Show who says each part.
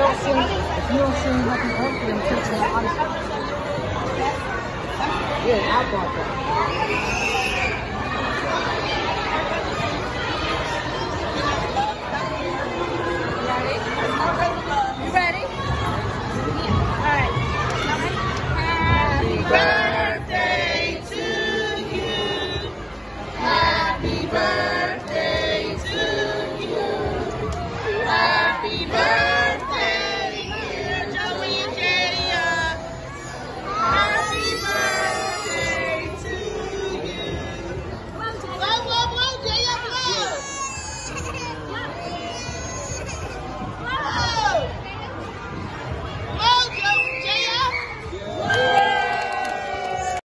Speaker 1: you don't sing Yeah, I bought that.